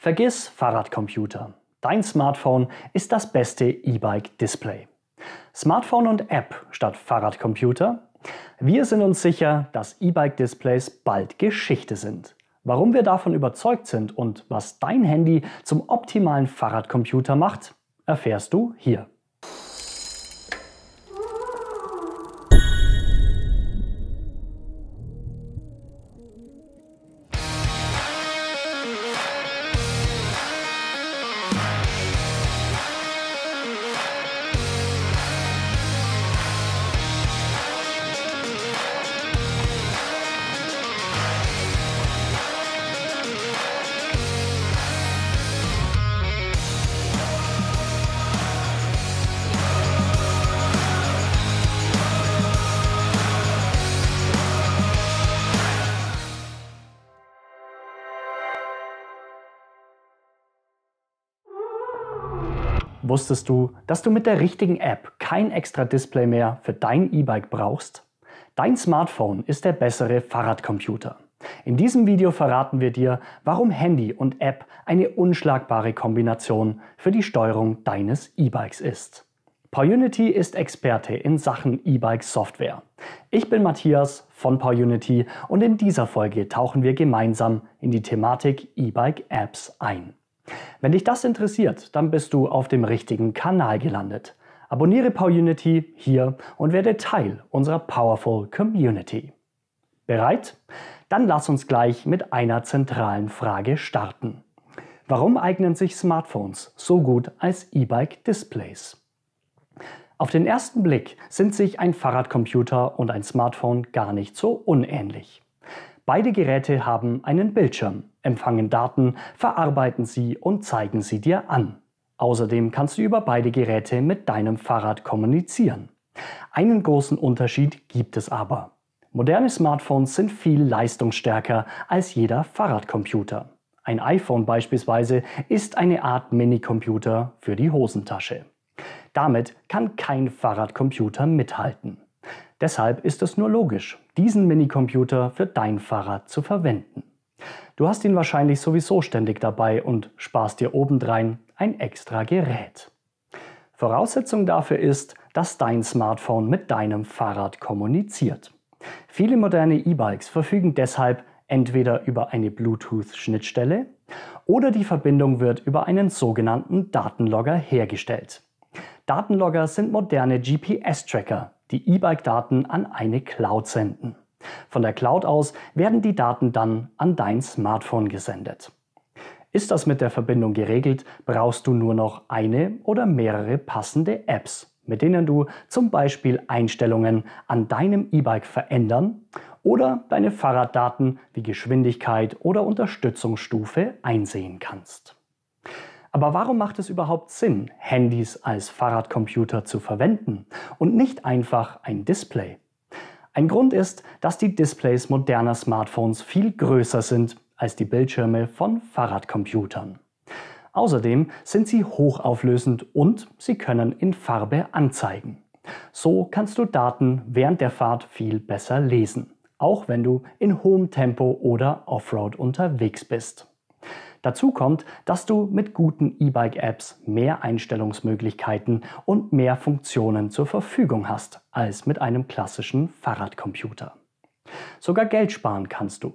Vergiss Fahrradcomputer. Dein Smartphone ist das beste E-Bike-Display. Smartphone und App statt Fahrradcomputer? Wir sind uns sicher, dass E-Bike-Displays bald Geschichte sind. Warum wir davon überzeugt sind und was dein Handy zum optimalen Fahrradcomputer macht, erfährst du hier. Wusstest du, dass du mit der richtigen App kein extra Display mehr für dein E-Bike brauchst? Dein Smartphone ist der bessere Fahrradcomputer. In diesem Video verraten wir dir, warum Handy und App eine unschlagbare Kombination für die Steuerung deines E-Bikes ist. PowerUnity ist Experte in Sachen E-Bike Software. Ich bin Matthias von PowerUnity und in dieser Folge tauchen wir gemeinsam in die Thematik E-Bike Apps ein. Wenn dich das interessiert, dann bist du auf dem richtigen Kanal gelandet. Abonniere PowerUnity hier und werde Teil unserer Powerful Community. Bereit? Dann lass uns gleich mit einer zentralen Frage starten. Warum eignen sich Smartphones so gut als E-Bike-Displays? Auf den ersten Blick sind sich ein Fahrradcomputer und ein Smartphone gar nicht so unähnlich. Beide Geräte haben einen Bildschirm, empfangen Daten, verarbeiten sie und zeigen sie dir an. Außerdem kannst du über beide Geräte mit deinem Fahrrad kommunizieren. Einen großen Unterschied gibt es aber. Moderne Smartphones sind viel leistungsstärker als jeder Fahrradcomputer. Ein iPhone beispielsweise ist eine Art Minicomputer für die Hosentasche. Damit kann kein Fahrradcomputer mithalten. Deshalb ist es nur logisch, diesen Minicomputer für dein Fahrrad zu verwenden. Du hast ihn wahrscheinlich sowieso ständig dabei und sparst dir obendrein ein extra Gerät. Voraussetzung dafür ist, dass dein Smartphone mit deinem Fahrrad kommuniziert. Viele moderne E-Bikes verfügen deshalb entweder über eine Bluetooth-Schnittstelle oder die Verbindung wird über einen sogenannten Datenlogger hergestellt. Datenlogger sind moderne GPS-Tracker, die E-Bike-Daten an eine Cloud senden. Von der Cloud aus werden die Daten dann an dein Smartphone gesendet. Ist das mit der Verbindung geregelt, brauchst du nur noch eine oder mehrere passende Apps, mit denen du zum Beispiel Einstellungen an deinem E-Bike verändern oder deine Fahrraddaten wie Geschwindigkeit oder Unterstützungsstufe einsehen kannst. Aber warum macht es überhaupt Sinn, Handys als Fahrradcomputer zu verwenden und nicht einfach ein Display? Ein Grund ist, dass die Displays moderner Smartphones viel größer sind als die Bildschirme von Fahrradcomputern. Außerdem sind sie hochauflösend und sie können in Farbe anzeigen. So kannst du Daten während der Fahrt viel besser lesen, auch wenn du in hohem Tempo oder Offroad unterwegs bist. Dazu kommt, dass du mit guten E-Bike-Apps mehr Einstellungsmöglichkeiten und mehr Funktionen zur Verfügung hast als mit einem klassischen Fahrradcomputer. Sogar Geld sparen kannst du.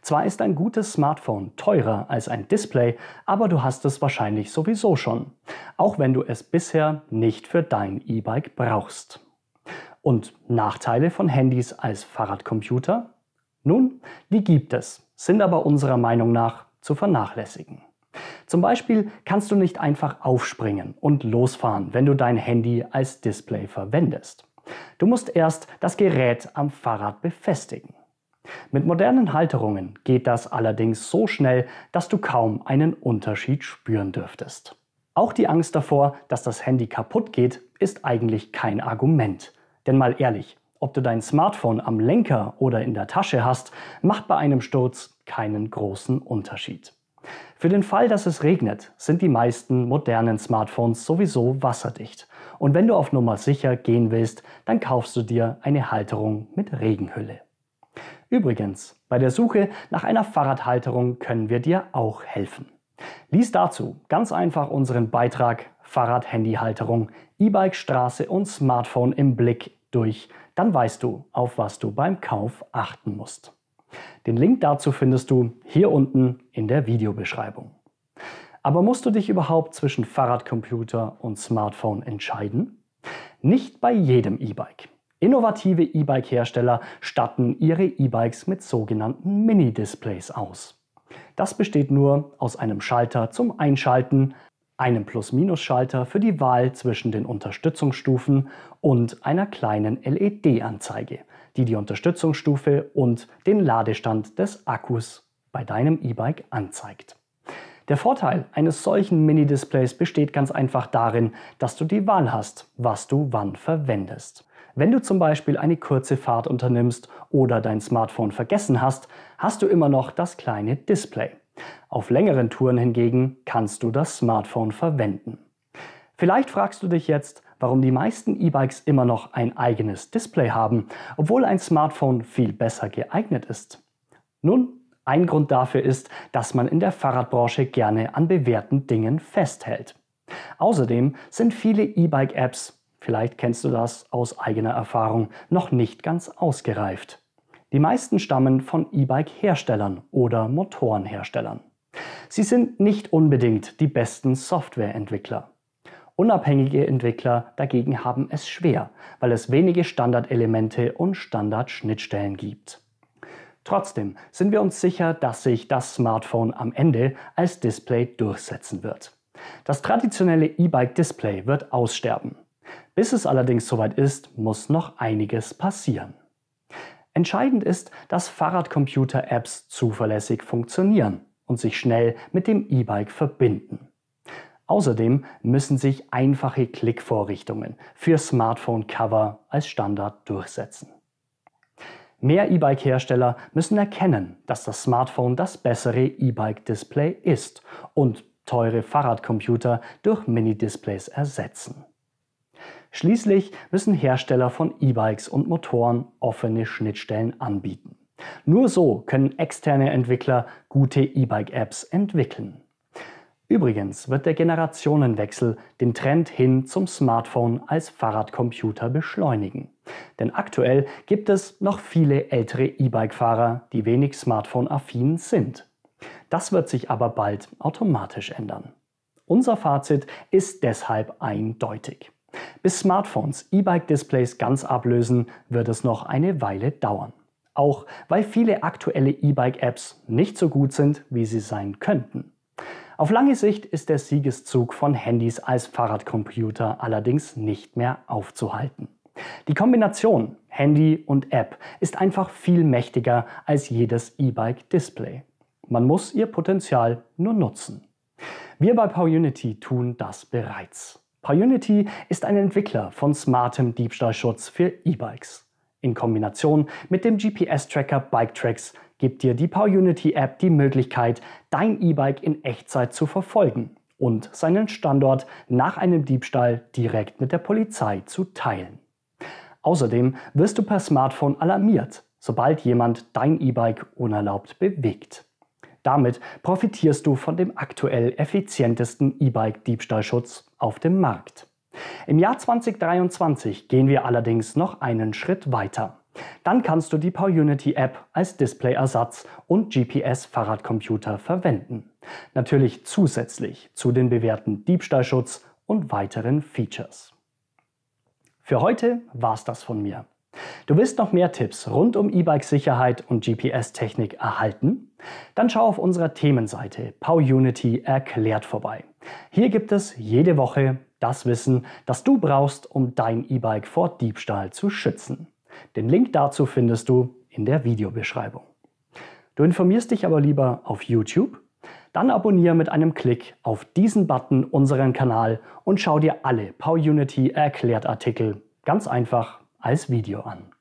Zwar ist ein gutes Smartphone teurer als ein Display, aber du hast es wahrscheinlich sowieso schon, auch wenn du es bisher nicht für dein E-Bike brauchst. Und Nachteile von Handys als Fahrradcomputer? Nun, die gibt es, sind aber unserer Meinung nach zu vernachlässigen. Zum Beispiel kannst du nicht einfach aufspringen und losfahren, wenn du dein Handy als Display verwendest. Du musst erst das Gerät am Fahrrad befestigen. Mit modernen Halterungen geht das allerdings so schnell, dass du kaum einen Unterschied spüren dürftest. Auch die Angst davor, dass das Handy kaputt geht, ist eigentlich kein Argument. Denn mal ehrlich, ob du dein Smartphone am Lenker oder in der Tasche hast, macht bei einem Sturz keinen großen Unterschied. Für den Fall, dass es regnet, sind die meisten modernen Smartphones sowieso wasserdicht. Und wenn du auf Nummer sicher gehen willst, dann kaufst du dir eine Halterung mit Regenhülle. Übrigens, bei der Suche nach einer Fahrradhalterung können wir dir auch helfen. Lies dazu ganz einfach unseren Beitrag Fahrrad-Handyhalterung, E-Bike, Straße und Smartphone im Blick durch. Dann weißt du, auf was du beim Kauf achten musst. Den Link dazu findest du hier unten in der Videobeschreibung. Aber musst du dich überhaupt zwischen Fahrradcomputer und Smartphone entscheiden? Nicht bei jedem E-Bike. Innovative E-Bike-Hersteller statten ihre E-Bikes mit sogenannten Mini-Displays aus. Das besteht nur aus einem Schalter zum Einschalten, einem Plus-Minus-Schalter für die Wahl zwischen den Unterstützungsstufen und einer kleinen LED-Anzeige, die die Unterstützungsstufe und den Ladestand des Akkus bei deinem E-Bike anzeigt. Der Vorteil eines solchen Mini-Displays besteht ganz einfach darin, dass du die Wahl hast, was du wann verwendest. Wenn du zum Beispiel eine kurze Fahrt unternimmst oder dein Smartphone vergessen hast, hast du immer noch das kleine Display. Auf längeren Touren hingegen kannst du das Smartphone verwenden. Vielleicht fragst du dich jetzt, warum die meisten E-Bikes immer noch ein eigenes Display haben, obwohl ein Smartphone viel besser geeignet ist. Nun, ein Grund dafür ist, dass man in der Fahrradbranche gerne an bewährten Dingen festhält. Außerdem sind viele E-Bike-Apps vielleicht kennst du das aus eigener Erfahrung, noch nicht ganz ausgereift. Die meisten stammen von E-Bike-Herstellern oder Motorenherstellern. Sie sind nicht unbedingt die besten Softwareentwickler. Unabhängige Entwickler dagegen haben es schwer, weil es wenige Standardelemente und Standardschnittstellen gibt. Trotzdem sind wir uns sicher, dass sich das Smartphone am Ende als Display durchsetzen wird. Das traditionelle E-Bike-Display wird aussterben. Bis es allerdings soweit ist, muss noch einiges passieren. Entscheidend ist, dass Fahrradcomputer-Apps zuverlässig funktionieren und sich schnell mit dem E-Bike verbinden. Außerdem müssen sich einfache Klickvorrichtungen für Smartphone-Cover als Standard durchsetzen. Mehr E-Bike-Hersteller müssen erkennen, dass das Smartphone das bessere E-Bike-Display ist und teure Fahrradcomputer durch Mini-Displays ersetzen. Schließlich müssen Hersteller von E-Bikes und Motoren offene Schnittstellen anbieten. Nur so können externe Entwickler gute E-Bike-Apps entwickeln. Übrigens wird der Generationenwechsel den Trend hin zum Smartphone als Fahrradcomputer beschleunigen. Denn aktuell gibt es noch viele ältere E-Bike-Fahrer, die wenig Smartphone-affin sind. Das wird sich aber bald automatisch ändern. Unser Fazit ist deshalb eindeutig. Bis Smartphones E-Bike-Displays ganz ablösen, wird es noch eine Weile dauern. Auch weil viele aktuelle E-Bike-Apps nicht so gut sind, wie sie sein könnten. Auf lange Sicht ist der Siegeszug von Handys als Fahrradcomputer allerdings nicht mehr aufzuhalten. Die Kombination Handy und App ist einfach viel mächtiger als jedes E-Bike-Display. Man muss ihr Potenzial nur nutzen. Wir bei PowerUnity tun das bereits. PyUnity ist ein Entwickler von smartem Diebstahlschutz für E-Bikes. In Kombination mit dem GPS-Tracker BikeTracks gibt dir die PowerUnity-App die Möglichkeit, dein E-Bike in Echtzeit zu verfolgen und seinen Standort nach einem Diebstahl direkt mit der Polizei zu teilen. Außerdem wirst du per Smartphone alarmiert, sobald jemand dein E-Bike unerlaubt bewegt. Damit profitierst du von dem aktuell effizientesten E-Bike-Diebstahlschutz auf dem Markt. Im Jahr 2023 gehen wir allerdings noch einen Schritt weiter. Dann kannst du die PowerUnity App als Displayersatz und GPS-Fahrradcomputer verwenden. Natürlich zusätzlich zu den bewährten Diebstahlschutz und weiteren Features. Für heute war's das von mir. Du willst noch mehr Tipps rund um E-Bike-Sicherheit und GPS-Technik erhalten? Dann schau auf unserer Themenseite PowUnity erklärt vorbei. Hier gibt es jede Woche das Wissen, das du brauchst, um dein E-Bike vor Diebstahl zu schützen. Den Link dazu findest du in der Videobeschreibung. Du informierst dich aber lieber auf YouTube? Dann abonniere mit einem Klick auf diesen Button unseren Kanal und schau dir alle PowUnity erklärt Artikel ganz einfach als Video an.